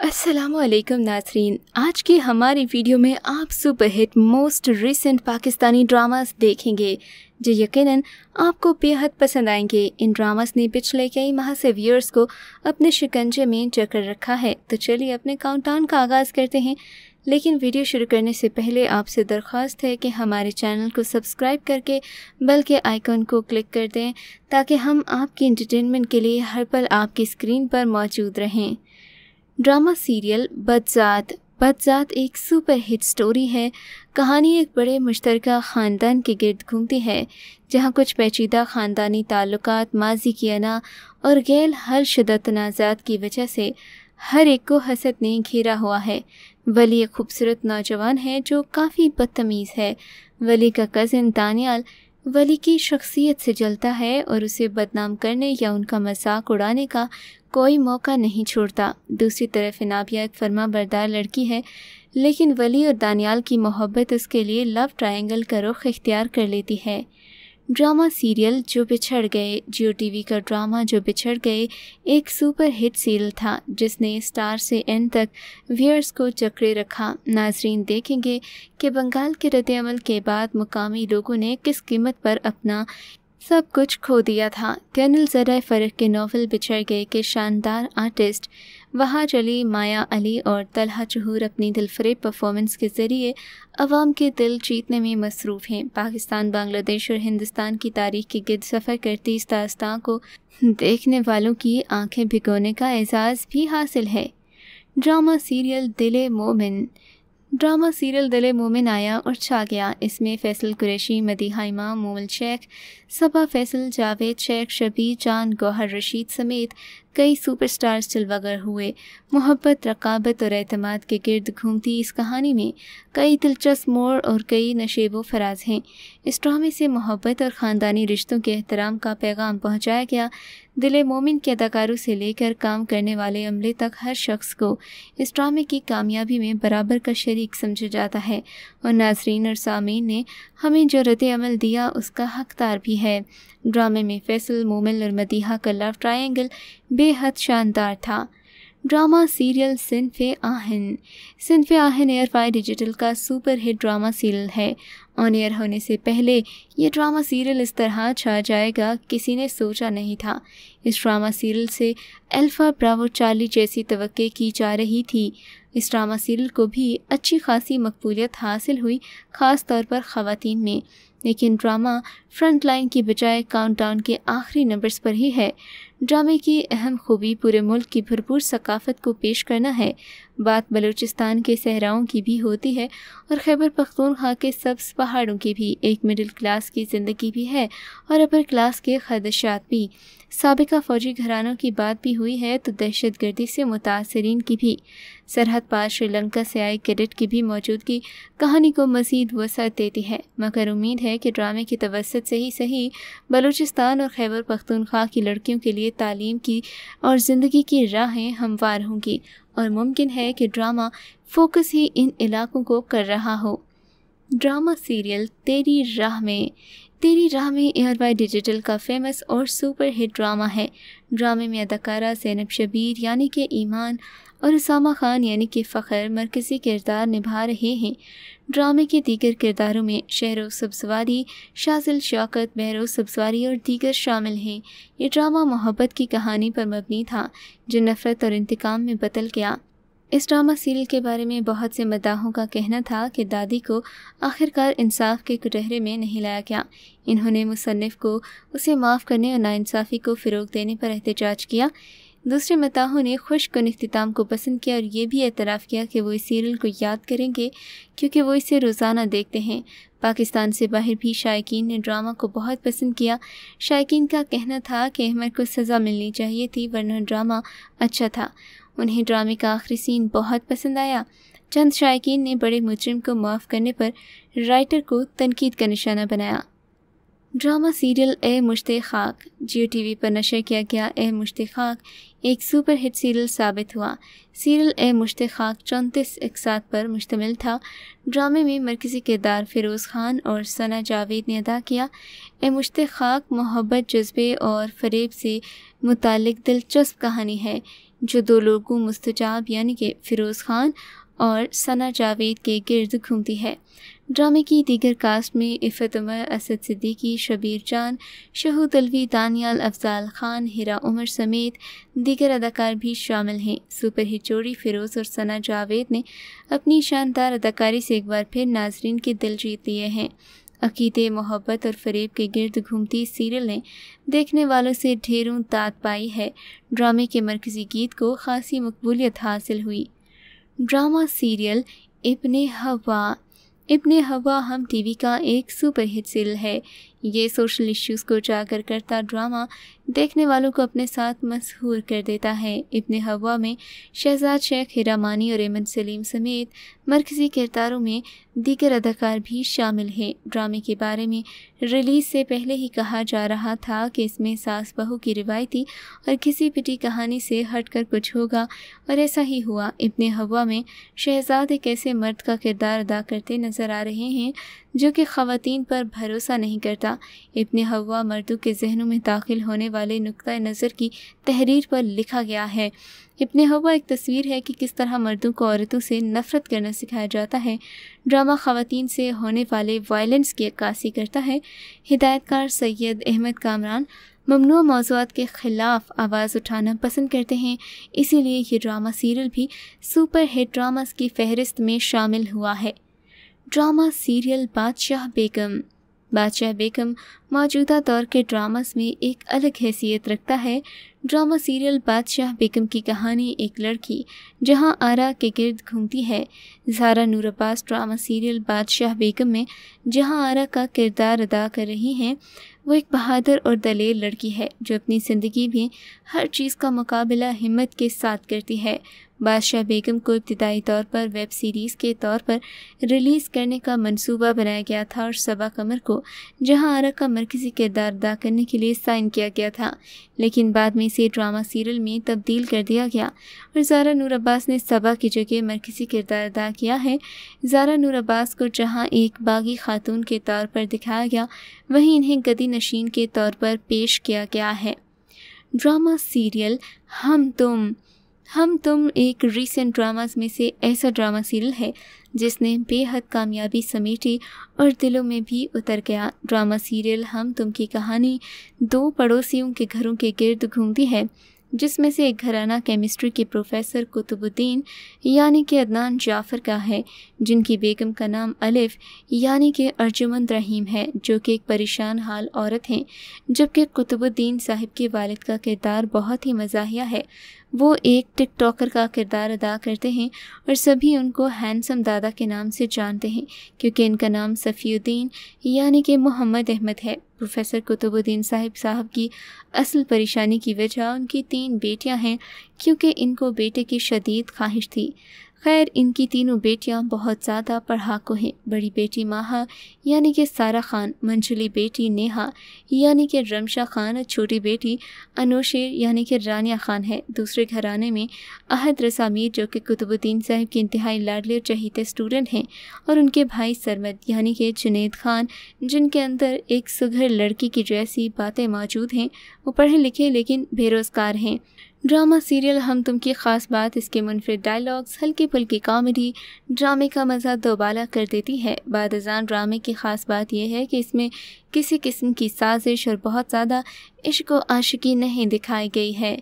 असलकम नाजरीन आज की हमारी वीडियो में आप super hit most recent Pakistani dramas देखेंगे, जो यकीनन आपको बेहद पसंद आएँगे। इन ड्रामास ने पिछले कई माह से व्यूअर्स को अपने शिकंजे में जकड़ रखा है। तो चलिए अपने काउंटाउन का आगाज़ करते हैं। लेकिन वीडियो शुरू करने से पहले आपसे दरख्वास्त है कि हमारे चैनल को सब्सक्राइब करके बेल के आइकन को क्लिक कर दें, ताकि हम आपकी इंटरटेनमेंट के लिए हर पल आपकी स्क्रीन पर मौजूद रहें। Drama serial बदजात। बदजात एक सुपर हिट स्टोरी है। कहानी एक बड़े मुश्तर ख़ानदान के गिर्द घूमती है, जहाँ कुछ पेचीदा ख़ानदानी ताल्लुकात माजी की अना और गैर हल शुदा तनाज़ात की वजह से हर एक को हसद ने घेरा हुआ है। वली एक खूबसूरत नौजवान है जो काफ़ी बदतमीज़ है। वली का कज़न दानियाल वली की शख्सियत से जलता है और उसे बदनाम करने या उनका मज़ाक उड़ाने का कोई मौका नहीं छोड़ता। दूसरी तरफ़ इनाबिया एक फर्मा बरदार लड़की है, लेकिन वली और दानियाल की मोहब्बत उसके लिए लव ट्रायंगल का रुख इख्तियार कर लेती है। ड्रामा सीरियल जो बिछड़ गए, जियो टीवी का ड्रामा जो बिछड़ गए, एक सुपर हिट सीरियल था, जिसने स्टार से एंड तक व्यूअर्स को चक्रे रखा। नाजरीन, देखेंगे कि बंगाल के रद्दमल के बाद मुकामी लोगों ने किस कीमत पर अपना सब कुछ खो दिया था। कर्नल ज़रा फ़र्क के नावल बिछड़ गए के शानदार आर्टिस्ट वहाज चली माया अली और तलहा चहूर अपनी दिलफरेब परफॉर्मेंस के ज़रिए अवाम के दिल जीतने में मसरूफ़ हैं। पाकिस्तान, बांग्लादेश और हिंदुस्तान की तारीख के गिरद सफ़र करती इस दास्तां को देखने वालों की आँखें भिगोने का एजाज़ भी हासिल है। ड्रामा सीरियल दिल मोमिन। ड्रामा सीरियल दिल मोमिन आया और छा गया। इसमें फैसल कुरैशी, मदीहा इमाम मोमल शेख, सबा फैसल, जावेद शेख, शबीर, जान, गौहर रशीद समेत कई सुपरस्टार्स चलवागर हुए। मोहब्बत, रकाबत और अतमाद के गिर्द घूमती इस कहानी में कई दिलचस्प मोड़ और कई नशेब फराज हैं। इस ड्रामे से मोहब्बत और ख़ानदानी रिश्तों के एहतराम का पैगाम पहुँचाया गया। दिल मोमिन के अदाकारों से लेकर काम करने वाले अमले तक हर शख्स को इस ड्रामे की कामयाबी में बराबर का शरीक समझा जाता है और नाजरीन और सामीन ने हमें जो रद्द अमल दिया उसका हकदार भी है। ड्रामे में फैसल मोमिल और मदीहा का लव ट्रायंगल बेहद शानदार था। Drama serial Sinf Aahan. Sinf Aahan ARY digital का सुपर हिट ड्रामा सीरियल है। ऑन एयर होने से पहले ये ड्रामा सीरियल इस तरह छा जाएगा, किसी ने सोचा नहीं था। इस ड्रामा सीरियल से अल्फ़ा ब्रावो चार्ली जैसी तवक्के की जा रही थी। इस ड्रामा सीरियल को भी अच्छी खासी मकबूलियत हासिल हुई, ख़ास तौर पर ख़वातीन में। लेकिन ड्रामा फ्रंट लाइन की बजाय काउंटडाउन के आखिरी नंबर्स पर ही है। ड्रामे की अहम खूबी पूरे मुल्क की भरपूर सकाफ़त को पेश करना है। बात बलूचिस्तान के सहराओं की भी होती है और खैबर पख्तूनख्वा के सब्स पहाड़ों की भी एक मिडिल क्लास की ज़िंदगी भी है और अपर क्लास के खदशात भी। सबका फ़ौजी घरानों की बात भी हुई है तो दहशत गर्दी से मुतासरीन की भी। सरहद पार श्रीलंका से आए कैडेट की भी मौजूदगी कहानी को मज़ीद वसत देती है, मगर उम्मीद है कि ड्रामे की तवसत से ही सही बलूचिस्तान और खैबर पख्तूनख्वा की लड़कियों के लिए तालीम की और ज़िंदगी की राहें हमवार होंगी। और मुमकिन है कि ड्रामा फोकस ही इन इलाकों को कर रहा हो। ड्रामा सीरियल तेरी राह में, तेरी राह में एयर वाई डिजिटल का फ़ेमस और सुपर हिट ड्रामा है। ड्रामे में अदाकारा जैनब शबीर, यानी कि ईमान और उसामा खान यानी कि फ़खर मरकज़ी किरदार निभा रहे हैं। ड्रामे के दीगर किरदारों में शहरो सब्सवारी शाजिल शौकत बहरो सब्सवारी और दीगर शामिल हैं। ये ड्रामा मोहब्बत की कहानी पर मबनी था, जो नफ़रत और इंतकाम में बदल गया। इस ड्रामा सीरियल के बारे में बहुत से मदाहों का कहना था कि दादी को आखिरकार इंसाफ के कुटहरे में नहीं लाया गया। इन्होंने मुसनफ़ को उसे माफ़ करने और नाानसाफ़ी को फ़रोग देने पर एहतजाज किया। दूसरे मताहों ने खुशकन अख्ताम को पसंद किया और ये भी एतराफ़ किया कि वो इस सीरियल को याद करेंगे, क्योंकि वो इसे रोज़ाना देखते हैं। पाकिस्तान से बाहर भी शायकीन ने ड्रामा को बहुत पसंद किया। शायकीन का कहना था कि अहमद को सज़ा मिलनी चाहिए थी, वरना ड्रामा अच्छा था। उन्हें ड्रामे का आखिरी सीन बहुत पसंद आया। चंद शायकीन ने बड़े मुजरम को माफ़ करने पर राइटर को तनकीद का निशाना बनाया। ड्रामा सीरियल ए मुश्त खाक, जियो टी वी पर नशर किया गया ए मुश्त खाक एक सुपर हिट सीरियल साबित हुआ। सीरियल ए मुश्त खाक चौंतीस इकसात पर मुश्तमिल था। ड्रामे में मरकज़ी किरदार फ़िरोज़ खान और सना जावेद ने अदा किया। ए मुश्त खाक मोहब्बत, जज्बे और फ़रेब से मुतल दिलचस्प कहानी है, जो दो लोगों मुस्तजाब, यानी कि फ़िरोज़ खान और सना जावेद के गिर्द घूमती है। ड्रामे की दीगर कास्ट में इफ़त उमर, असद सिद्दीकी, शबीर जान शहूद अलवी दानियाल अफजाल खान, हिरा उमर समेत दीगर अदाकार भी शामिल हैं। सुपर हिट जोड़ी फ़िरोज़ और सना जावेद ने अपनी शानदार अदाकारी से एक बार फिर नाजरीन के दिल जीत लिए हैं। अकीदे, मोहब्बत और फरेब के गिर्द घूमती सीरियल ने देखने वालों से ढेरों तात पाई है। ड्रामे के मरकज़ी गीत को खासी मकबूलियत हासिल हुई। ड्रामा सीरियल इब्ने हवा इब्ने हवा हम टीवी का एक सुपरहिट सीरियल है। ये सोशल इश्यूज़ को उजागर करता ड्रामा देखने वालों को अपने साथ मशहूर कर देता है। इब्ने हवा में शहजाद शेख हिरामानी और एमन सलीम समेत मरकज़ी किरदारों में दीगर अदाकार भी शामिल हैं। ड्रामे के बारे में रिलीज़ से पहले ही कहा जा रहा था कि इसमें सास बहू की रिवायती और किसी पिटी कहानी से हटकर कुछ होगा और ऐसा ही हुआ। इब्ने हवा में शहजाद एक ऐसे मर्द का किरदार अदा करते नज़र आ रहे हैं जो कि ख़वातीन पर भरोसा नहीं करता। इब्ने हवा मर्दों के जहनों में दाखिल होने वाले नुक़ नज़र की तहरीर पर लिखा गया है। इब्ने हवा एक तस्वीर है कि किस तरह मर्दों को औरतों से नफ़रत करना सिखाया जाता है। ड्रामा ख़वातीन से होने वाले वायलेंस की अक्कासी करता है। हिदायतकार सैयद अहमद कामरान ममनू मौजूद के ख़िलाफ़ आवाज़ उठाना पसंद करते हैं। इसीलिए ये ड्रामा सीरियल भी सुपर हिट ड्रामास की फहरिस्त में शामिल हुआ है। ड्रामा सीरियल बादशाह बेगम। बादशाह बेगम मौजूदा दौर के ड्रामास में एक अलग हैसियत रखता है। ड्रामा सीरियल बादशाह बेगम की कहानी एक लड़की, जहाँ आरा के गिर्द घूमती है। जारा नूर अब्बास ड्रामा सीरियल बादशाह बेगम में, जहाँ आरा का किरदार अदा कर रही हैं, वो एक बहादुर और दलेर लड़की है, जो अपनी ज़िंदगी में हर चीज़ का मुकाबला हिम्मत के साथ करती है। बादशाह बेगम को इब्तदाई तौर पर वेब सीरीज़ के तौर पर रिलीज़ करने का मंसूबा बनाया गया था और सबा कमर को, जहाँ आरा का मरकज़ी किरदार अदा करने के लिए साइन किया गया था। लेकिन बाद में इसे ड्रामा सीरियल में तब्दील कर दिया गया और ज़ारा नूर अब्बास ने सबा की जगह मरकज़ी किरदार अदा किया है। ज़ारा नूर अब्बास को जहाँ एक बागी खातून के तौर पर दिखाया गया, वहीं इन्हें गदी नशीन के तौर पर पेश किया गया है। ड्रामा सीरियल हम तुम हम तुम एक रीसेंट ड्रामास में से ऐसा ड्रामा सीरियल है, जिसने बेहद कामयाबी समेटी और दिलों में भी उतर गया। ड्रामा सीरियल हम तुम की कहानी दो पड़ोसियों के घरों के गिर्द घूमती है, जिसमें से एक घराना केमिस्ट्री के प्रोफेसर कुतुबुद्दीन, यानी कि अदनान जाफ़र का है, जिनकी बेगम का नाम अलिफ, यानी कि अर्जुमन रहीम है, जो कि एक परेशान हाल औरत हैं, जबकि कुतुबुद्दीन साहिब के वालिद का किरदार बहुत ही मजाहिया है। वो एक टिकटॉकर का किरदार अदा करते हैं और सभी उनको हैंडसम दादा के नाम से जानते हैं, क्योंकि इनका नाम सफ़ीद्दीन यानी कि मोहम्मद अहमद है। प्रोफेसर कुतुबुद्दीन साहिब साहब की असल परेशानी की वजह उनकी तीन बेटियाँ हैं, क्योंकि इनको बेटे की शदीद ख्वाहिश थी। खैर, इनकी तीनों बेटियाँ बहुत ज़्यादा पढ़ाकू हैं। बड़ी बेटी माहा, यानी कि सारा खान मंजली बेटी नेहा, यानी कि रमशा खान और छोटी बेटी अनोशेर, यानी कि रानिया खान है। दूसरे घराने में अहद रसामीर जो कि कुतुबुद्दीन साहब के इंतहाई लाडले और चहीते स्टूडेंट हैं, और उनके भाई सरमद, यानी कि जुनेद खान, जिनके अंदर एक सुघर लड़की की जैसी बातें मौजूद हैं। वो पढ़े लिखे लेकिन बेरोज़गार हैं। ड्रामा सीरियल हम तुम की ख़ास बात, इसके मुनफरद डायलॉग्स हल्की फुल्की कॉमेडी ड्रामे का मज़ा दोबाला कर देती है। बाद ड्रामे की ख़ास बात यह है कि इसमें किसी किस्म की साजिश और बहुत ज़्यादा इश्क आशिकी नहीं दिखाई गई है।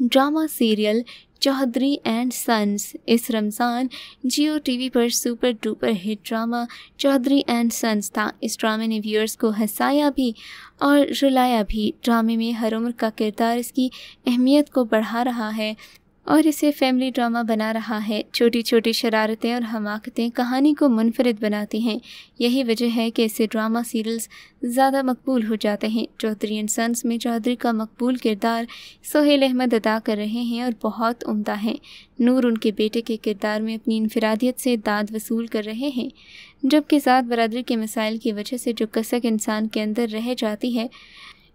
Drama serial Chaudhry and sons इस रमज़ान जियो टीवी पर super duper hit drama Chaudhry and sons था। इस ड्रामे ने व्यूअर्स को हंसाया भी और रुलाया भी। ड्रामे में हर उम्र का किरदार इसकी अहमियत को बढ़ा रहा है। और इसे फैमिली ड्रामा बना रहा है। छोटी छोटी शरारतें और हमाकतें कहानी को मुनफरद बनाती हैं। यही वजह है कि इसे ड्रामा सीरियल्स ज़्यादा मकबूल हो जाते हैं। चौधरी एंड सन्स में चौधरी का मकबूल किरदार सोहेल अहमद अदा कर रहे हैं और बहुत उमदा हैं। नूर उनके बेटे के किरदार में अपनी इनफरादियत से दाद वसूल कर रहे हैं, जबकि ज़ात बरदरी के मसाइल की वजह से जो कसक इंसान के अंदर रह जाती है,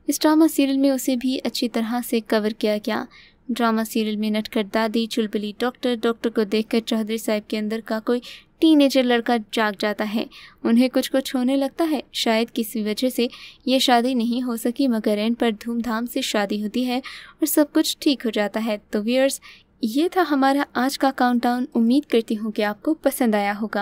इस ड्रामा सीरियल में उसे भी अच्छी तरह से कवर किया गया। ड्रामा सीरियल में नटखट दादी चुलबुली डॉक्टर डॉक्टर को देखकर चौधरी साहब के अंदर का कोई टीनेजर लड़का जाग जाता है। उन्हें कुछ कुछ होने लगता है। शायद किसी वजह से ये शादी नहीं हो सकी, मगर एंड पर धूमधाम से शादी होती है और सब कुछ ठीक हो जाता है। तो व्यूअर्स ये था हमारा आज का काउंटडाउन उम्मीद करती हूँ कि आपको पसंद आया होगा।